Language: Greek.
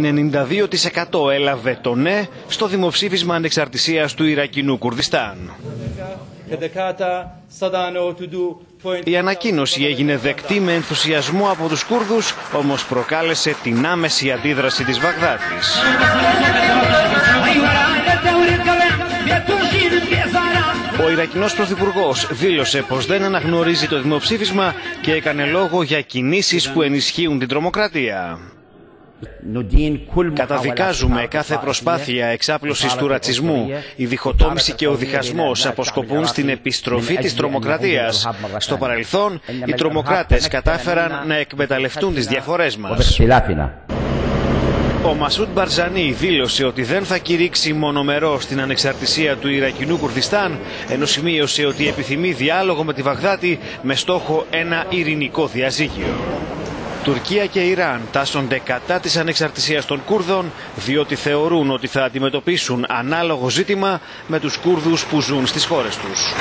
92% έλαβε το ναι στο δημοψήφισμα ανεξαρτησίας του Ιρακινού Κουρδιστάν. Η ανακοίνωση έγινε δεκτή με ενθουσιασμό από τους Κούρδους, όμως προκάλεσε την άμεση αντίδραση της Βαγδάτης. Ο Ιρακινός Πρωθυπουργός δήλωσε πως δεν αναγνωρίζει το δημοψήφισμα και έκανε λόγο για κινήσεις που ενισχύουν την τρομοκρατία. Καταδικάζουμε κάθε προσπάθεια εξάπλωσης του ρατσισμού. Η διχοτόμηση και ο διχασμός αποσκοπούν στην επιστροφή της τρομοκρατίας. Στο παρελθόν, οι τρομοκράτες κατάφεραν να εκμεταλλευτούν τις διαφορές μας. Ο Μασούντ Μπαρζανί δήλωσε ότι δεν θα κηρύξει μονομερό στην ανεξαρτησία του Ιρακινού Κουρδιστάν, ενώ σημείωσε ότι επιθυμεί διάλογο με τη Βαγδάτη με στόχο ένα ειρηνικό διαζύγιο. Τουρκία και Ιράν τάσσονται κατά της ανεξαρτησίας των Κούρδων διότι θεωρούν ότι θα αντιμετωπίσουν ανάλογο ζήτημα με τους Κούρδους που ζουν στις χώρες τους.